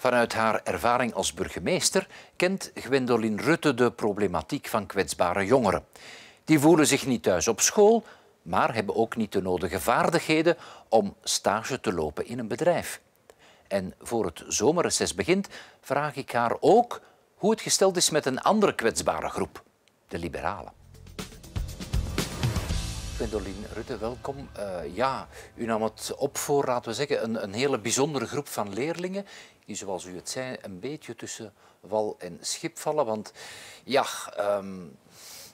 Vanuit haar ervaring als burgemeester kent Gwendoline Rutte de problematiek van kwetsbare jongeren. Die voelen zich niet thuis op school, maar hebben ook niet de nodige vaardigheden om stage te lopen in een bedrijf. En voor het zomerreces begint, vraag ik haar ook hoe het gesteld is met een andere kwetsbare groep, de liberalen. Gwendoline Rutte, welkom. Uh, ja, u nam het op voor, laten we zeggen, een, een hele bijzondere groep van leerlingen die, zoals u het zei, een beetje tussen wal en schip vallen. Want ja, um,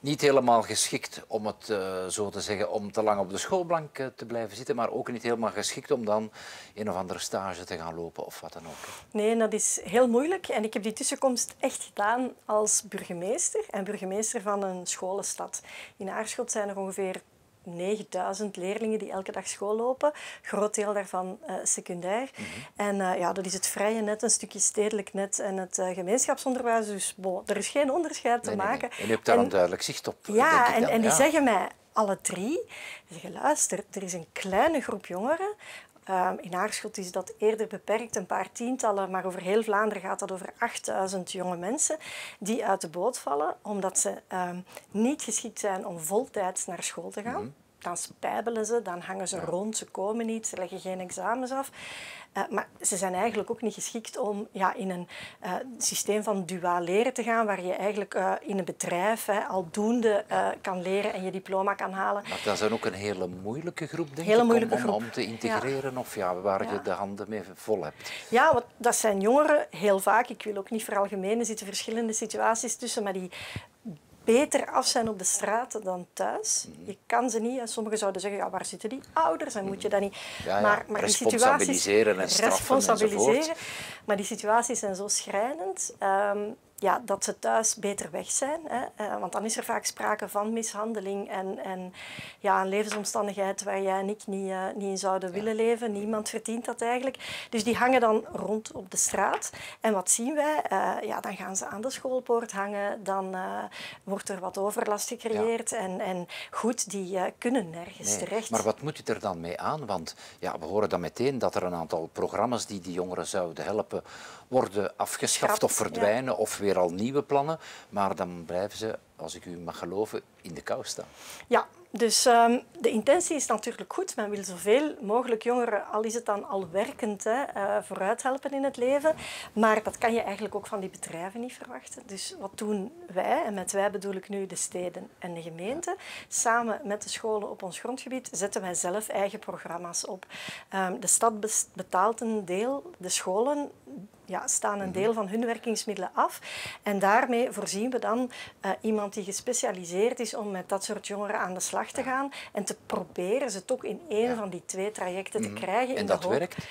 niet helemaal geschikt om het uh, zo te zeggen, om te lang op de schoolbank uh, te blijven zitten, maar ook niet helemaal geschikt om dan een of andere stage te gaan lopen of wat dan ook. Nee, dat is heel moeilijk. En ik heb die tussenkomst echt gedaan als burgemeester en burgemeester van een scholenstad. In Aarschot zijn er ongeveer 9000 leerlingen die elke dag school lopen. Groot deel daarvan uh, secundair. Mm -hmm. En uh, ja, dat is het vrije net, een stukje stedelijk net en het uh, gemeenschapsonderwijs. Dus er is geen onderscheid te nee, maken. Nee. En u hebt daar en, een duidelijk zicht op. Ja, en, en die ja. zeggen mij alle drie, zeggen, luister, er is een kleine groep jongeren Um, in Aarschot is dat eerder beperkt, een paar tientallen, maar over heel Vlaanderen gaat dat over 8000 jonge mensen die uit de boot vallen omdat ze um, niet geschikt zijn om voltijds naar school te gaan. -hmm. Dan spijbelen ze, dan hangen ze ja. rond, ze komen niet, ze leggen geen examens af. Uh, maar ze zijn eigenlijk ook niet geschikt om ja, in een uh, systeem van duaal leren te gaan, waar je eigenlijk uh, in een bedrijf hè, aldoende kan leren en je diploma kan halen. Maar dat is ook een hele moeilijke groep, denk hele ik, moeilijke om, groep. om te integreren ja. of ja, waar ja. je de handen mee vol hebt. Ja, want dat zijn jongeren heel vaak. Ik wil ook niet veralgemenen, er zitten verschillende situaties tussen, maar die beter af zijn op de straat dan thuis. Je kan ze niet. Sommigen zouden zeggen, ja, waar zitten die ouders? En moet je dat niet... Ja, ja. Maar, maar responsabiliseren en straffen responsabiliseren. Maar die situaties zijn zo schrijnend. Um, ja, dat ze thuis beter weg zijn. Hè? Uh, want dan is er vaak sprake van mishandeling en, en ja, een levensomstandigheid waar jij en ik niet, uh, niet in zouden willen leven. Niemand verdient dat eigenlijk. Dus die hangen dan rond op de straat. En wat zien wij? Uh, ja, dan gaan ze aan de schoolpoort hangen. Dan wordt er wat overlast gecreëerd. Ja. En, en goed, die kunnen nergens nee, terecht. Maar wat moet je er dan mee aan? Want ja, we horen dan meteen dat er een aantal programma's die die jongeren zouden helpen worden afgeschaft Schrapt, of verdwijnen ja. of weer al nieuwe plannen. Maar dan blijven ze, als ik u mag geloven, in de kou staan. Ja, dus um, de intentie is natuurlijk goed. Men wil zoveel mogelijk jongeren, al is het dan al werkend, hè, uh, vooruit helpen in het leven. Maar dat kan je eigenlijk ook van die bedrijven niet verwachten. Dus wat doen wij, en met wij bedoel ik nu de steden en de gemeenten, samen met de scholen op ons grondgebied zetten wij zelf eigen programma's op. Um, de stad betaalt een deel, de scholen ja, staan een deel van hun werkingsmiddelen af. En daarmee voorzien we dan uh, iemand die gespecialiseerd is om met dat soort jongeren aan de slag te gaan en te proberen ze toch in één ja. van die twee trajecten te krijgen. En in dat de hoop... werkt?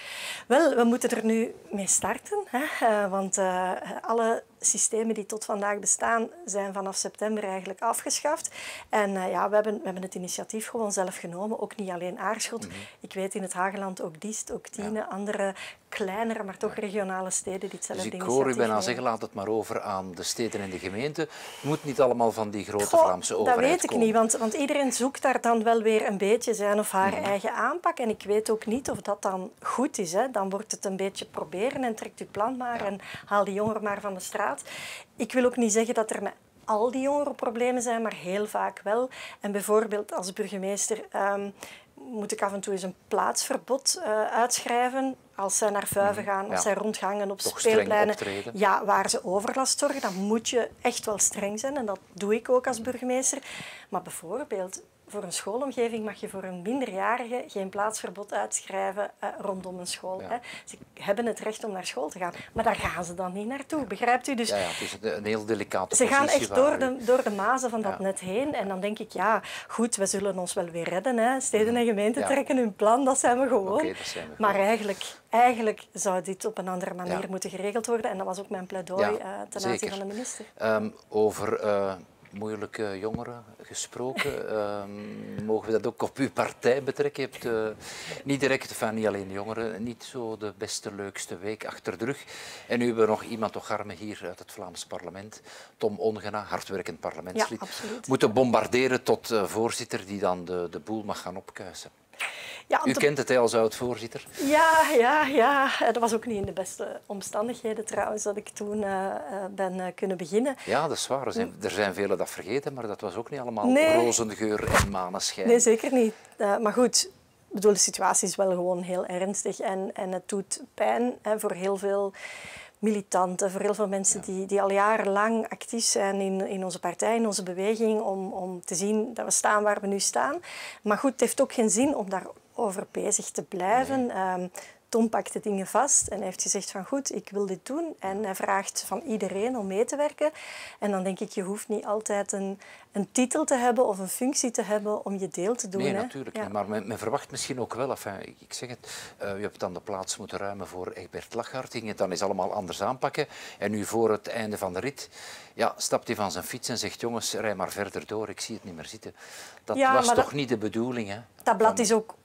Wel, we moeten er nu mee starten. Hè? Uh, want uh, alle systemen die tot vandaag bestaan, zijn vanaf september eigenlijk afgeschaft. En uh, ja, we hebben, we hebben het initiatief gewoon zelf genomen. Ook niet alleen Aarschot. Mm -hmm. Ik weet in het Hageland ook Diest, ook Tiene, ja. andere kleinere, maar toch regionale steden die hetzelfde dus ik hoor u bijna zeggen, laat het maar over aan de steden en de gemeenten. Het moet niet allemaal van die grote Goh, Vlaamse overheid Dat weet ik komen. niet, want, want iedereen zoekt daar dan wel weer een beetje zijn of haar mm -hmm. eigen aanpak. En ik weet ook niet of dat dan goed is. Hè. Dan wordt het een beetje proberen en trekt uw plan maar ja. en haal die jongeren maar van de straat. Ik wil ook niet zeggen dat er met al die jongeren problemen zijn, maar heel vaak wel. En bijvoorbeeld als burgemeester um, moet ik af en toe eens een plaatsverbod uh, uitschrijven. Als zij naar vuiven gaan, als ja. zij rondgangen op Toch speelpleinen, ja, waar ze overlast zorgen, dan moet je echt wel streng zijn. En dat doe ik ook als burgemeester. Maar bijvoorbeeld voor een schoolomgeving mag je voor een minderjarige geen plaatsverbod uitschrijven uh, rondom een school. Ja. Hè. Ze hebben het recht om naar school te gaan, maar daar gaan ze dan niet naartoe, begrijpt u? Dus ja, ja, het is een heel delicate Ze gaan echt door de, door de mazen van dat net heen. En dan denk ik, ja, goed, we zullen ons wel weer redden. Hè. Steden en gemeenten trekken hun plan, dat zijn we gewoon. Okay, dat zijn we maar gewoon. eigenlijk, eigenlijk zou dit op een andere manier moeten geregeld worden. En dat was ook mijn pleidooi uh, ten aanzien van de minister. Um, over uh, moeilijke jongeren gesproken, um, mogen we dat ook op uw partij betrekken? Je hebt uh, niet direct, enfin, niet alleen jongeren, niet zo de beste, leukste week achter de rug. En nu hebben we nog iemand toch armen hier uit het Vlaams parlement, Tom Ongena, hardwerkend parlementslid, Ja, moeten bombarderen tot uh, voorzitter die dan de, de boel mag gaan opkuisen. Ja, U kent het als oud-voorzitter. Ja, ja, ja. Dat was ook niet in de beste omstandigheden trouwens dat ik toen uh, ben kunnen beginnen. Ja, dat is waar. Er zijn, er zijn velen dat vergeten, maar dat was ook niet allemaal nee. rozengeur en maneschijn. Nee, zeker niet. maar goed, bedoel, de situatie is wel gewoon heel ernstig en, en het doet pijn hè, voor heel veel militanten, voor heel veel mensen die, die al jarenlang actief zijn in, in onze partij, in onze beweging, om, om te zien dat we staan waar we nu staan. Maar goed, het heeft ook geen zin om daarover bezig te blijven. Ehm, Tom pakte dingen vast en hij heeft gezegd van goed, ik wil dit doen. En hij vraagt van iedereen om mee te werken. En dan denk ik, je hoeft niet altijd een, een titel te hebben of een functie te hebben om je deel te doen. Nee, natuurlijk. Maar men, men, verwacht misschien ook wel, enfin, ik zeg het, uh, je hebt dan de plaats moeten ruimen voor Egbert Lachart. Ging het dan eens allemaal anders aanpakken. En nu voor het einde van de rit ja, stapt hij van zijn fiets en zegt jongens, rij maar verder door, ik zie het niet meer zitten. Dat was toch niet de bedoeling, hè? Dat blad is ook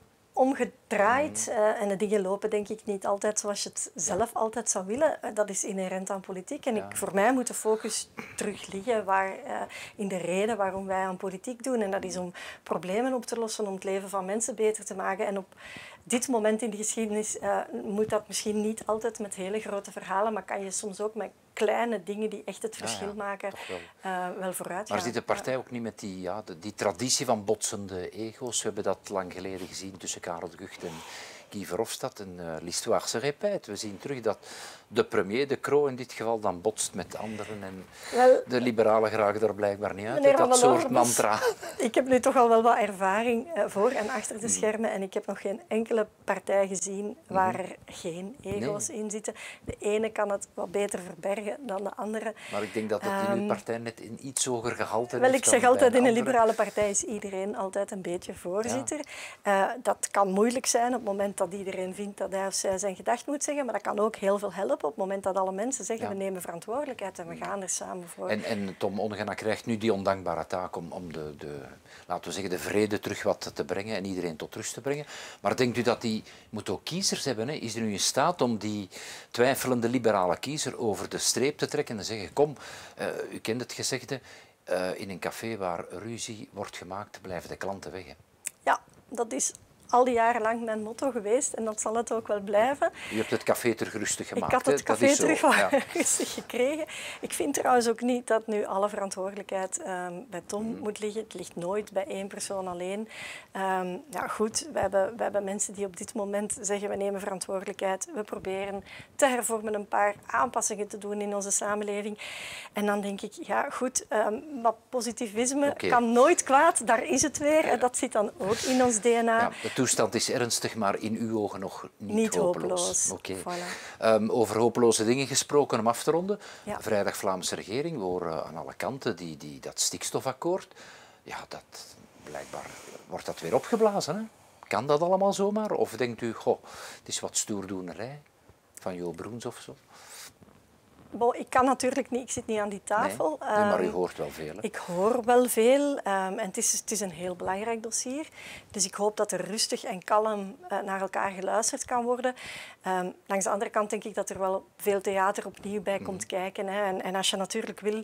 omgedraaid. Uh, en de dingen lopen denk ik niet altijd zoals je het zelf altijd zou willen. Eh, dat is inherent aan politiek. En ik, voor mij moet de focus terug liggen waar, uh, in de reden waarom wij aan politiek doen. En dat is om problemen op te lossen, om het leven van mensen beter te maken. En op dit moment in de geschiedenis moet dat misschien niet altijd met hele grote verhalen, maar kan je soms ook met kleine dingen die echt het verschil maken, wel. Uh, wel vooruit Maar zit de partij ook niet met die, ja, die traditie van botsende ego's? We hebben dat lang geleden gezien tussen Karel de Gucht en Guy Verhofstadt en uh, l'histoire se répète. We zien terug dat de premier, de Croo in dit geval, dan botst met anderen. En de liberalen geraken er blijkbaar niet uit. Dat soort mantra. Ik heb nu toch al wel wat ervaring uh, voor en achter de mm. schermen. En ik heb nog geen enkele partij gezien waar mm-hmm. er geen ego's in zitten. De ene kan het wat beter verbergen dan de andere. Maar ik denk dat het in uw ehm, partij net in iets hoger gehalte Wel, ik zeg altijd, in een liberale partij is iedereen altijd een beetje voorzitter. Ja. Uh, dat kan moeilijk zijn op het moment dat iedereen vindt dat hij of zij zijn gedacht moet zeggen. Maar dat kan ook heel veel helpen op het moment dat alle mensen zeggen we nemen verantwoordelijkheid en we gaan er samen voor. En, en Tom Ongena krijgt nu die ondankbare taak om, om de, de, laten we zeggen, de vrede terug wat te brengen en iedereen tot rust te brengen. Maar denkt u dat die moet ook kiezers hebben? Hè? Is er nu in staat om die twijfelende liberale kiezer over de streep te trekken en te zeggen kom, uh, u kent het gezegde, uh, in een café waar ruzie wordt gemaakt, blijven de klanten weg. Ja, dat is al die jaren lang mijn motto geweest en dat zal het ook wel blijven. Je hebt het café terug rustig gemaakt. Ik had het café terug ja. rustig gekregen. Ik vind trouwens ook niet dat nu alle verantwoordelijkheid um, bij Tom mm. moet liggen. Het ligt nooit bij één persoon alleen. Um, ja, goed, we hebben, we hebben mensen die op dit moment zeggen we nemen verantwoordelijkheid. We proberen te hervormen, een paar aanpassingen te doen in onze samenleving. En dan denk ik, ja goed, um, wat positivisme kan nooit kwaad. Daar is het weer. Dat zit dan ook in ons DNA. Ja, toestand is ernstig, maar in uw ogen nog niet, niet hopeloos. hopeloos. Ehm, over hopeloze dingen gesproken om af te ronden. Vrijdag Vlaamse regering, we horen aan alle kanten die, die, dat stikstofakkoord. Ja, dat, blijkbaar wordt dat weer opgeblazen. Hè? Kan dat allemaal zomaar? Of denkt u, goh, het is wat stoerdoenerij van Jo Broens of zo? Ik kan natuurlijk niet, ik zit niet aan die tafel. Nee, maar u ehm, hoort wel veel. Ik hoor wel veel um, en het is, het is een heel belangrijk dossier. Dus ik hoop dat er rustig en kalm uh, naar elkaar geluisterd kan worden. Um, langs de andere kant denk ik dat er wel veel theater opnieuw bij komt mhm. kijken. Hè. En, en, als je natuurlijk wil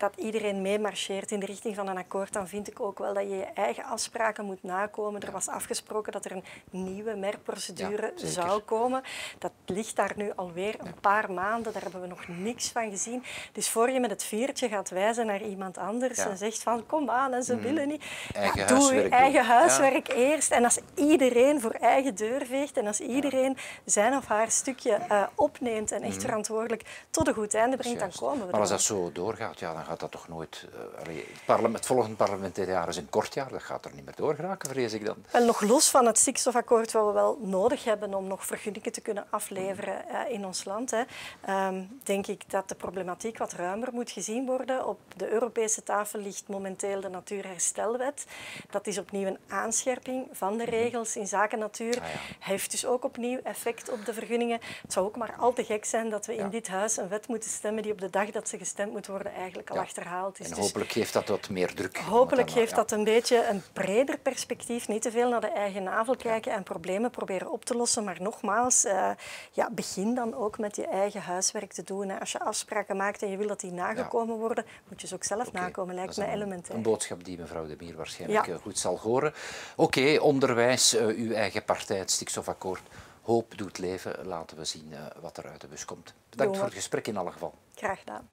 dat iedereen meemarcheert in de richting van een akkoord, dan vind ik ook wel dat je je eigen afspraken moet nakomen. Er was afgesproken dat er een nieuwe merkprocedure zou komen. Dat ligt daar nu alweer een paar maanden. Daar hebben we nog niks van gezien. Dus voor je met het viertje gaat wijzen naar iemand anders en zegt van kom aan en ze mm. willen niet. Eigen doe je eigen huiswerk eerst. En als iedereen voor eigen deur veegt en als iedereen zijn of haar stukje uh, opneemt en echt mm. verantwoordelijk tot een goed einde brengt, dan komen we Maar als dat zo doorgaat, ja, dan gaat dat toch nooit... Uh, het, het volgende parlementaire jaar is een kort jaar, dat gaat er niet meer doorgeraken, vrees ik dan. Wel, nog los van het stikstofakkoord, wat we wel nodig hebben om nog vergunningen te kunnen afleveren uh, in ons land, hè, um, denk ik dat de problematiek wat ruimer moet gezien worden. Op de Europese tafel ligt momenteel de Natuurherstelwet. Dat is opnieuw een aanscherping van de regels in zaken natuur. Ah, Heeft dus ook opnieuw effect op de vergunningen. Het zou ook maar al te gek zijn dat we in dit huis een wet moeten stemmen die op de dag dat ze gestemd moet worden eigenlijk al al achterhaald is. En dus hopelijk geeft dat wat meer druk. Hopelijk geeft dat een beetje een breder perspectief. Niet te veel naar de eigen navel kijken en problemen proberen op te lossen. Maar nogmaals, uh, ja, begin dan ook met je eigen huiswerk te doen. Als je afspraken maakt en je wil dat die nagekomen worden, moet je ze ook zelf nakomen. Lijkt me elementair. Een boodschap die mevrouw De Mier waarschijnlijk eh, goed zal horen. Oké, onderwijs, uh, uw eigen partij, het stikstofakkoord. Hoop doet leven. Laten we zien wat er uit de bus komt. Bedankt voor het gesprek in alle geval. Graag gedaan.